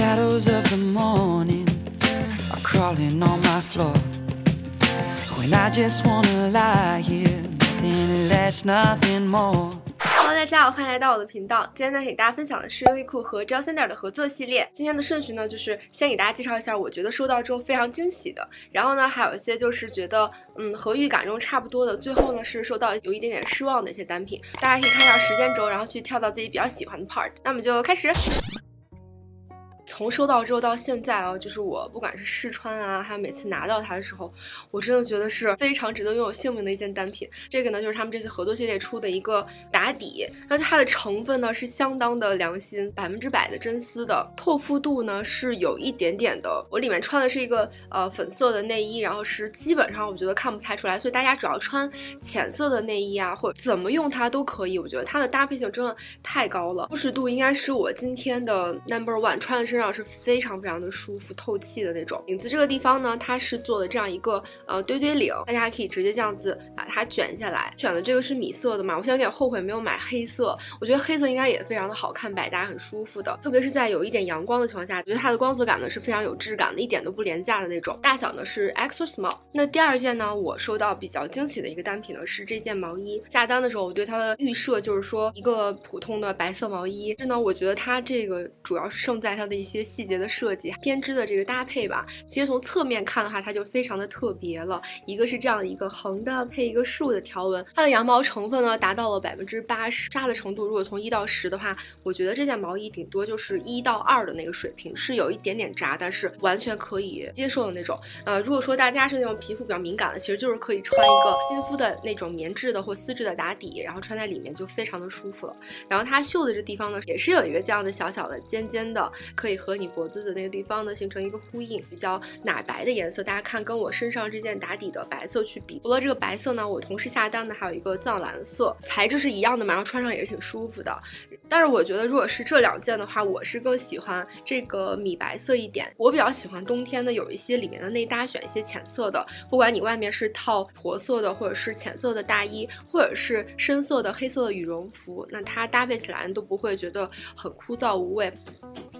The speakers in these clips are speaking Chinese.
shadows of the morning are crawling on my floor. When I just wanna lie here, nothing less, nothing more. Hello，大家好，欢迎来到我的频道。今天呢，给大家分享的是优衣库和 Jill Sander 的合作系列。今天的顺序呢，就是先给大家介绍一下我觉得收到之后非常惊喜的，然后呢，还有一些就是觉得嗯和预感中差不多的，最后呢是收到有一点点失望的一些单品。大家可以看一下时间轴，然后去跳到自己比较喜欢的 part。那我们就开始。从收到之后到现在啊，就是我不管是试穿啊，还有每次拿到它的时候，我真的觉得是非常值得拥有性命的一件单品。这个呢，就是他们这次合作系列出的一个打底，那它的成分呢是相当的良心，百分之百的真丝的，透肤度呢是有一点点的。我里面穿的是一个呃粉色的内衣，然后是基本上我觉得看不太出来，所以大家只要穿浅色的内衣啊，或者怎么用它都可以。我觉得它的搭配性真的太高了，舒适度应该是我今天的 number one，穿在身上是非常非常的舒服透气的那种。领子这个地方呢，它是做的这样一个呃堆堆领，大家可以直接这样子把它卷下来。选的这个是米色的嘛，我现在有点后悔没有买黑色，我觉得黑色应该也非常的好看，百搭很舒服的。特别是在有一点阳光的情况下，觉得它的光泽感呢是非常有质感的，一点都不廉价的那种。大小呢是 extra small。那第二件呢，我收到比较惊喜的一个单品呢是这件毛衣。下单的时候我对它的预设就是说一个普通的白色毛衣，但是呢我觉得它这个主要是胜在它的一些细节。的设计编织的这个搭配吧，其实从侧面看的话，它就非常的特别了。一个是这样一个横的配一个竖的条纹，它的羊毛成分呢达到了百分之八十，纱的程度如果从一到十的话，我觉得这件毛衣顶多就是一到二的那个水平，是有一点点扎，但是完全可以接受的那种。呃，如果说大家是那种皮肤比较敏感的，其实就是可以穿一个亲肤的那种棉质的或丝质的打底，然后穿在里面就非常的舒服了。然后它袖子这地方呢，也是有一个这样的小小的尖尖的，可以和和你。脖子的那个地方呢，形成一个呼应，比较奶白的颜色。大家看，跟我身上这件打底的白色去比，除了这个白色呢，我同时下单的还有一个藏蓝色，材质是一样的嘛，然后穿上也是挺舒服的。但是我觉得，如果是这两件的话，我是更喜欢这个米白色一点。我比较喜欢冬天的，有一些里面的内搭选一些浅色的，不管你外面是套驼色的，或者是浅色的大衣，或者是深色的黑色的羽绒服，那它搭配起来都不会觉得很枯燥无味。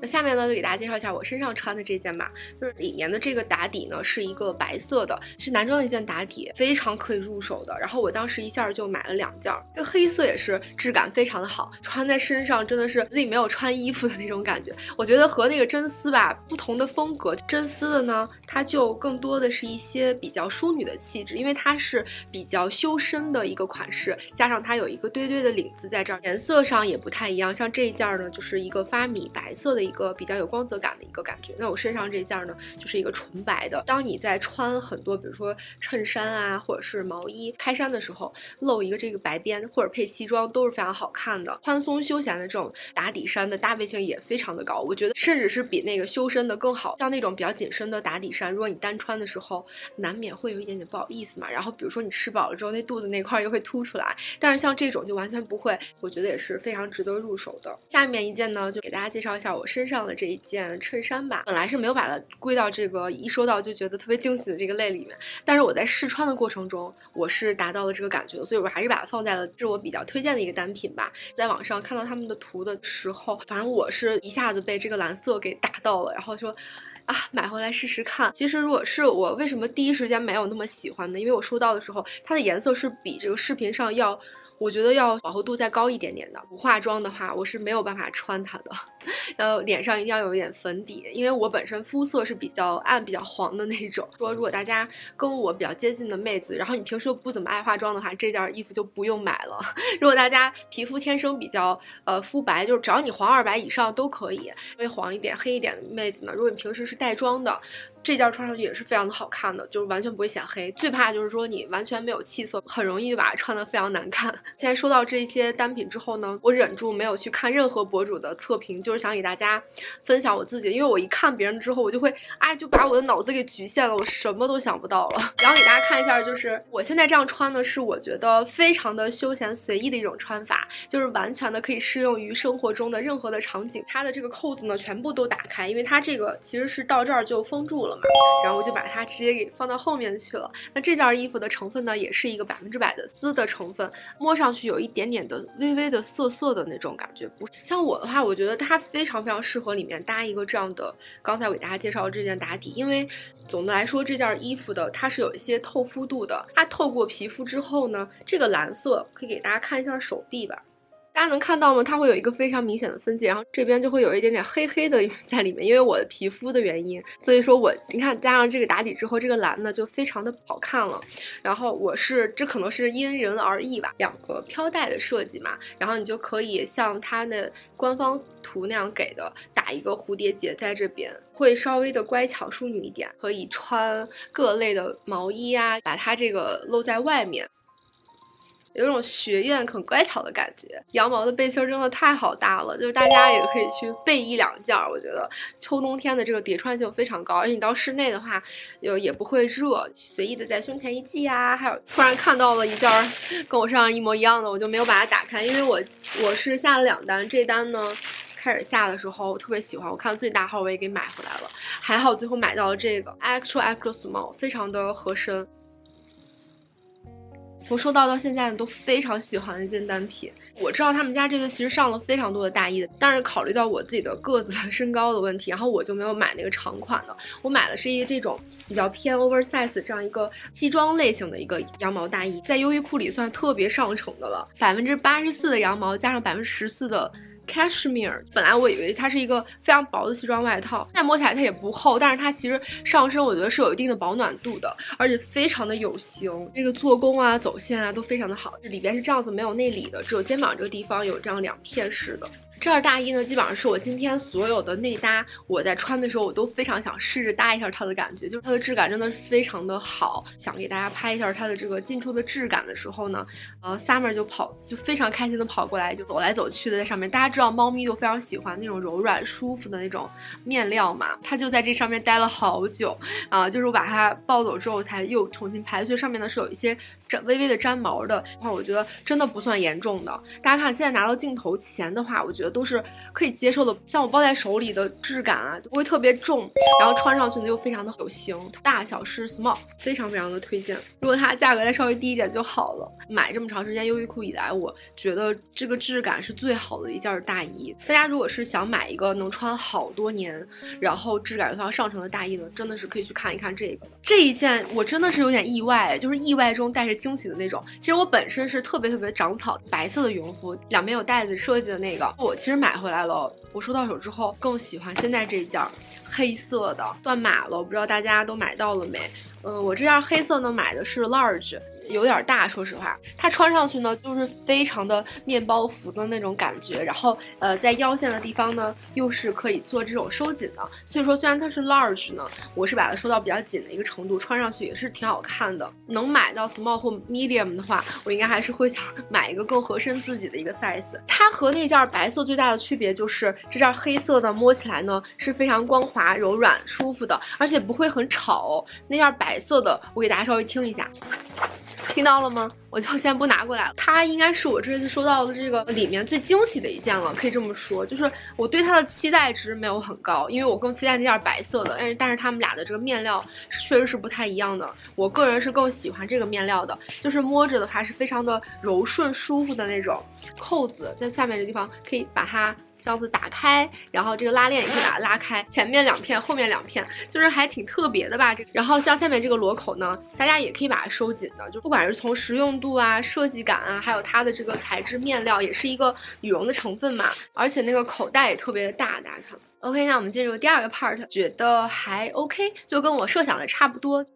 那下面呢，就给大家介绍一下我身上穿的这件吧，就是里面的这个打底呢是一个白色的，是男装的一件打底，非常可以入手的。然后我当时一下就买了两件，这个黑色也是质感非常的好，穿在身。上真的是自己没有穿衣服的那种感觉，我觉得和那个真丝吧不同的风格。真丝的呢，它就更多的是一些比较淑女的气质，因为它是比较修身的一个款式，加上它有一个堆堆的领子在这儿，颜色上也不太一样。像这一件呢，就是一个发米白色的一个比较有光泽感的一个感觉。那我身上这件呢，就是一个纯白的。当你在穿很多，比如说衬衫啊，或者是毛衣开衫的时候，露一个这个白边，或者配西装都是非常好看的，宽松休。闲的这种打底衫的搭配性也非常的高，我觉得甚至是比那个修身的更好。像那种比较紧身的打底衫，如果你单穿的时候，难免会有一点点不好意思嘛。然后比如说你吃饱了之后，那肚子那块又会凸出来。但是像这种就完全不会，我觉得也是非常值得入手的。下面一件呢，就给大家介绍一下我身身上的这一件衬衫吧。本来是没有把它归到这个一收到就觉得特别惊喜的这个类里面，但是我在试穿的过程中，我是达到了这个感觉的，所以我还是把它放在了是我比较推荐的一个单品吧。在网上看到。他们的图的时候，反正我是一下子被这个蓝色给打到了，然后说，啊，买回来试试看。其实如果是我，为什么第一时间没有那么喜欢呢？因为我收到的时候，它的颜色是比这个视频上要。我觉得要饱和度再高一点点的，不化妆的话，我是没有办法穿它的。然后脸上一定要有一点粉底，因为我本身肤色是比较暗、比较黄的那种。说如果大家跟我比较接近的妹子，然后你平时又不怎么爱化妆的话，这件衣服就不用买了。如果大家皮肤天生比较呃肤白，就是只要你黄二白以上都可以，微黄一点、黑一点的妹子呢，如果你平时是带妆的。这件穿上去也是非常的好看的，就是完全不会显黑。最怕就是说你完全没有气色，很容易就把它穿得非常难看。现在收到这些单品之后呢，我忍住没有去看任何博主的测评，就是想给大家分享我自己。因为我一看别人之后，我就会哎，就把我的脑子给局限了，我什么都想不到了。然后给大家看一下，就是我现在这样穿呢，是我觉得非常的休闲随意的一种穿法，就是完全的可以适用于生活中的任何的场景。它的这个扣子呢，全部都打开，因为它这个其实是到这儿就封住。了嘛，然后我就把它直接给放到后面去了。那这件衣服的成分呢，也是一个百分之百的丝的成分，摸上去有一点点的微微的涩涩的那种感觉。不像我的话，我觉得它非常非常适合里面搭一个这样的，刚才我给大家介绍的这件打底，因为总的来说这件衣服的它是有一些透肤度的，它透过皮肤之后呢，这个蓝色可以给大家看一下手臂吧。大家能看到吗？它会有一个非常明显的分界，然后这边就会有一点点黑黑的在里面，因为我的皮肤的原因，所以说我你看加上这个打底之后，这个蓝呢就非常的好看了。然后我是这可能是因人而异吧，两个飘带的设计嘛，然后你就可以像它的官方图那样给的，打一个蝴蝶结在这边，会稍微的乖巧淑女一点，可以穿各类的毛衣啊，把它这个露在外面。有种学院很乖巧的感觉，羊毛的背心真的太好搭了，就是大家也可以去备一两件儿。我觉得秋冬天的这个叠穿性非常高，而且你到室内的话，有也不会热，随意的在胸前一系啊。还有突然看到了一件跟我身上一模一样的，我就没有把它打开，因为我我是下了两单，这单呢开始下的时候我特别喜欢，我看最大号我也给买回来了，还好最后买到了这个 extra extra small，非常的合身。从收到到现在呢，都非常喜欢的一件单品。我知道他们家这个其实上了非常多的大衣的，但是考虑到我自己的个子 身高的问题，然后我就没有买那个长款的。我买的是一个这种比较偏 oversize 这样一个西装类型的一个羊毛大衣，在优衣库里算特别上乘的了，百分之八十四的羊毛加上百分之十四的。Cashmere，本来我以为它是一个非常薄的西装外套，现在摸起来它也不厚，但是它其实上身我觉得是有一定的保暖度的，而且非常的有型，这个做工啊、走线啊都非常的好。这里边是这样子没有内里的，只有肩膀这个地方有这样两片式的。这件大衣呢，基本上是我今天所有的内搭，我在穿的时候，我都非常想试着搭一下它的感觉，就是它的质感真的是非常的好。想给大家拍一下它的这个进出的质感的时候呢，呃，Summer 就跑就非常开心的跑过来，就走来走去的在上面。大家知道猫咪就非常喜欢那种柔软舒服的那种面料嘛，它就在这上面待了好久啊，就是我把它抱走之后才又重新拍，所以上面呢是有一些沾微微的粘毛的，话我觉得真的不算严重的。大家看现在拿到镜头前的话，我觉得。都是可以接受的，像我抱在手里的质感啊，不会特别重，然后穿上去呢又非常的有型，大小是 small，非常非常的推荐。如果它价格再稍微低一点就好了。买这么长时间优衣库以来，我觉得这个质感是最好的一件大衣。大家如果是想买一个能穿好多年，然后质感非常上乘的大衣呢，真的是可以去看一看这个。这一件我真的是有点意外，就是意外中带着惊喜的那种。其实我本身是特别特别长草，白色的羽绒服，两边有袋子设计的那个，我。其实买回来了，我收到手之后更喜欢现在这件黑色的，断码了，我不知道大家都买到了没？嗯，我这件黑色呢买的是 large。有点大，说实话，它穿上去呢，就是非常的面包服的那种感觉。然后，呃，在腰线的地方呢，又是可以做这种收紧的。所以说，虽然它是 large 呢，我是把它收到比较紧的一个程度，穿上去也是挺好看的。能买到 small 或 medium 的话，我应该还是会想 买一个更合身自己的一个 size。它和那件白色最大的区别就是这件黑色的摸起来呢是非常光滑、柔软、舒服的，而且不会很吵。那件白色的，我给大家稍微听一下。听到了吗？我就先不拿过来了。它应该是我这次收到的这个里面最惊喜的一件了，可以这么说。就是我对它的期待值没有很高，因为我更期待那件白色的。但是但是他们俩的这个面料确实是不太一样的。我个人是更喜欢这个面料的，就是摸着的话是非常的柔顺舒服的那种。扣子在下面这地方可以把它。这样子打开，然后这个拉链也可以把它拉开，前面两片，后面两片，就是还挺特别的吧？这然后像下面这个螺口呢，大家也可以把它收紧的，就不管是从实用度啊、设计感啊，还有它的这个材质面料，也是一个羽绒的成分嘛，而且那个口袋也特别的大，大家看。OK，那我们进入第二个 part，觉得还 OK，就跟我设想的差不多。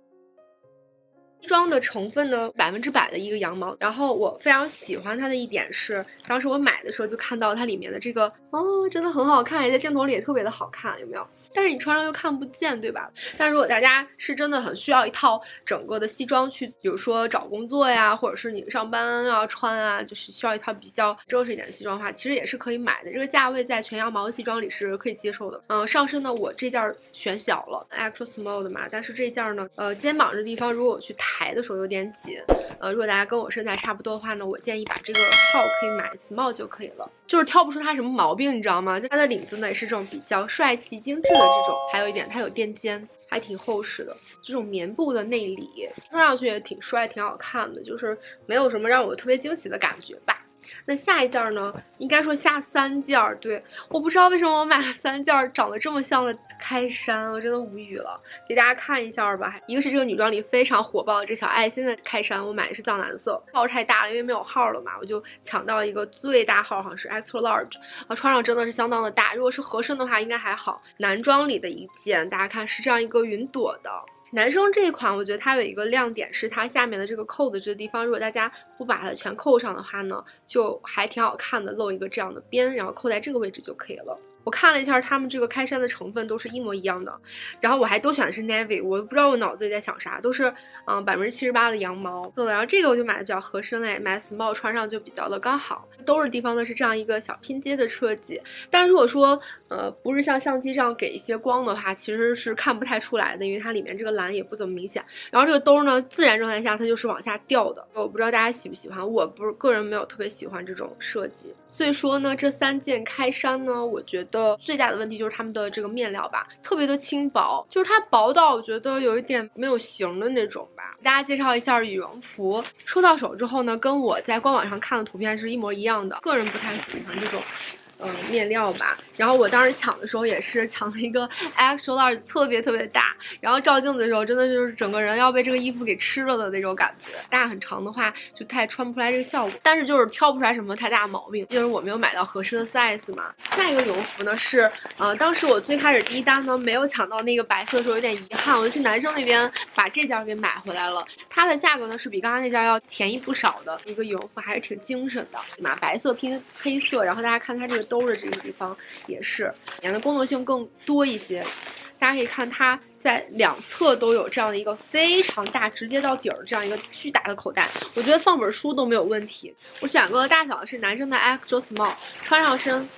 西装的成分呢，百分之百的一个羊毛。然后我非常喜欢它的一点是，当时我买的时候就看到它里面的这个，哦，真的很好看，在镜头里也特别的好看，有没有？但是你穿上又看不见，对吧？但如果大家是真的很需要一套整个的西装去，比如说找工作呀，或者是你上班要穿啊，就是需要一套比较正式一点的西装的话，其实也是可以买的。这个价位在全羊毛西装里是可以接受的。嗯，上身呢，我这件选小了，extra small 的嘛。但是这件呢，呃，肩膀这地方如果我去抬的时候有点紧，呃，如果大家跟我身材差不多的话呢，我建议把这个号可以买 small 就可以了。就是挑不出它什么毛病，你知道吗？就它的领子呢也是这种比较帅气精致。的这种，还有一点它有垫肩，还挺厚实的，这种棉布的内里，穿上去也挺帅，挺好看的，就是没有什么让我特别惊喜的感觉吧。那下一件呢？应该说下三件儿。对，我不知道为什么我买了三件长得这么像的开衫，我真的无语了。给大家看一下吧。一个是这个女装里非常火爆的这小爱心的开衫，我买的是藏蓝色，号太大了，因为没有号了嘛，我就抢到了一个最大号，好像是 extra large，啊，穿上真的是相当的大。如果是合身的话，应该还好。男装里的一件，大家看是这样一个云朵的。男生这一款，我觉得它有一个亮点是它下面的这个扣子这个地方，如果大家不把它全扣上的话呢，就还挺好看的，露一个这样的边，然后扣在这个位置就可以了。我看了一下，他们这个开衫的成分都是一模一样的，然后我还都选的是 navy，我不知道我脑子里在想啥，都是嗯百分之七十八的羊毛做的，然后这个我就买的比较合身嘞，买 small 穿上就比较的刚好。兜的地方呢是这样一个小拼接的设计，但如果说呃不是像相机这样给一些光的话，其实是看不太出来的，因为它里面这个蓝也不怎么明显。然后这个兜呢，自然状态下它就是往下掉的，我不知道大家喜不喜欢，我不是个人没有特别喜欢这种设计。所以说呢，这三件开衫呢，我觉得的最大的问题就是他们的这个面料吧，特别的轻薄，就是它薄到我觉得有一点没有型的那种吧。给大家介绍一下羽绒服，收到手之后呢，跟我在官网上看的图片是一模一样的，个人不太喜欢这种。呃，面料吧，然后我当时抢的时候也是抢了一个 extra 特别特别大，然后照镜子的时候真的就是整个人要被这个衣服给吃了的那种感觉。大很长的话就太穿不出来这个效果，但是就是挑不出来什么太大毛病，就是我没有买到合适的 size 嘛。下一个羽绒服呢是，呃，当时我最开始第一单呢没有抢到那个白色的时候有点遗憾，我就去男生那边把这件给买回来了。它的价格呢是比刚刚那件要便宜不少的一个羽绒服，还是挺精神的，嘛，白色拼黑色，然后大家看它这个。兜的这个地方也是，里的功能性更多一些。大家可以看它在两侧都有这样的一个非常大，直接到底儿这样一个巨大的口袋，我觉得放本书都没有问题。我选购的大小是男生的 extra small，穿上身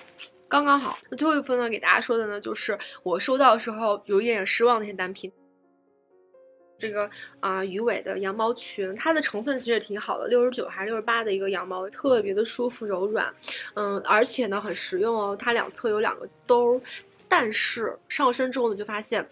刚刚好。那最后一部分呢，给大家说的呢，就是我收到的时候有一点点失望的一些单品。这个啊，鱼尾的羊毛裙，它的成分其实也挺好的，六十九还是六十八的一个羊毛，特别的舒服柔软，嗯，而且呢很实用哦。它两侧有两个兜，但是上身之后呢，就发现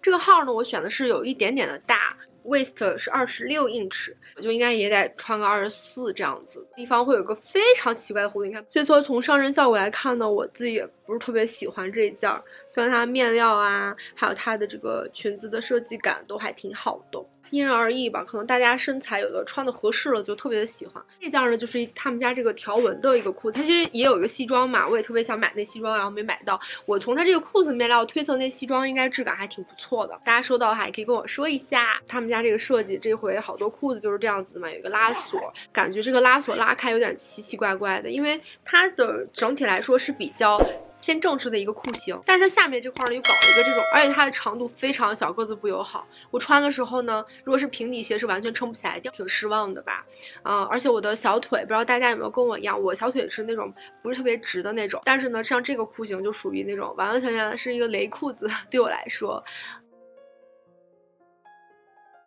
这个号呢，我选的是有一点点的大。Waist 是二十六英尺，我就应该也得穿个二十四这样子。地方会有个非常奇怪的弧度，你看。所以说从上身效果来看呢，我自己也不是特别喜欢这一件，虽然它面料啊，还有它的这个裙子的设计感都还挺好的。因人而异吧，可能大家身材有的穿的合适了，就特别的喜欢。这件呢，就是他们家这个条纹的一个裤子，它其实也有一个西装嘛，我也特别想买那西装，然后没买到。我从它这个裤子面料推测，那西装应该质感还挺不错的。大家收到的话也可以跟我说一下。他们家这个设计，这回好多裤子就是这样子的嘛，有一个拉锁，感觉这个拉锁拉开有点奇奇怪怪的，因为它的整体来说是比较。偏正式的一个裤型，但是它下面这块呢又搞了一个这种，而且它的长度非常小，个子不友好。我穿的时候呢，如果是平底鞋是完全撑不起来，挺失望的吧？啊，而且我的小腿，不知道大家有没有跟我一样，我小腿是那种不是特别直的那种，但是呢，像这个裤型就属于那种完完全全是一个雷裤子，对我来说。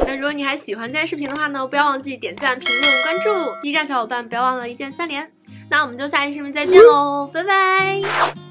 那如果你还喜欢这件视频的话呢，不要忘记点赞、评论、关注。B 站小伙伴不要忘了一键三连。那我们就下期视频再见喽，拜拜。